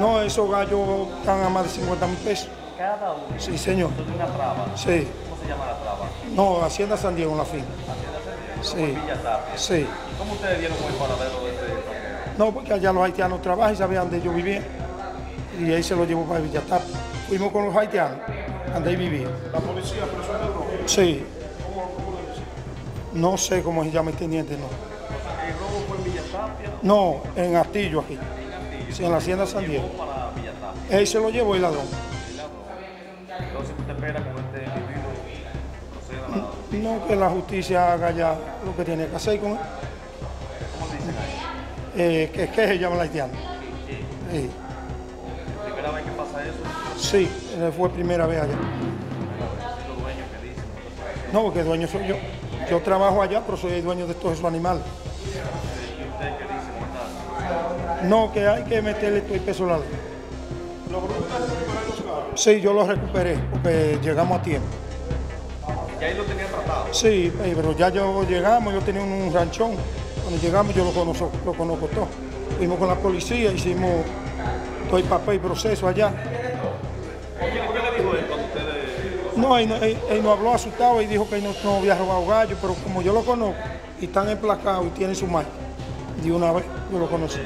No, esos gallos están a más de 50 mil pesos. Cada uno. Sí, señor. Esto es una traba. Sí. ¿Cómo se llama la traba? No, Hacienda San Diego en la fin. Sí. Villa Tapia. Sí. ¿Y ¿Cómo ustedes dieron con el paradero de este? No, porque allá los haitianos trabajan y sabían dónde yo vivía. Y ahí se lo llevó para Villatap. Fuimos con los haitianos, donde ahí vivía. La policía preso de robo. Sí. No sé cómo se llama el teniente, no. El robo fue en Villa Tapia, No, en Astillo aquí. En la Hacienda San Diego. Ahí se lo llevó el ladrón. Entonces usted espera con este individuo la... No que la justicia haga ya lo que tiene que hacer con él. ¿Cómo dicen ahí? Eh, que, que se llama el haitiano. Sí. Primera vez que pasa eso, Sí, fue primera vez allá. No, porque dueño soy yo. Yo trabajo allá, pero soy el dueño de todos esos animales. No, que hay que meterle todo el peso a la ley. ¿Logró usted recuperar los carros? Sí, yo lo recuperé, porque llegamos a tiempo. Y ahí lo tenían tratado. Sí, eh, pero ya yo llegamos, yo tenía un, ranchón. Cuando llegamos yo lo conozco, lo conozco todo. Fuimos con la policía, hicimos todo el papel y proceso allá. ¿Qué, qué le dijo él cuando ustedes... No, él, no- él- él nos habló asustado y dijo que él no, no había robado gallo, pero como yo lo conozco y están emplacados y tienen su marca, de una vez yo lo conocí.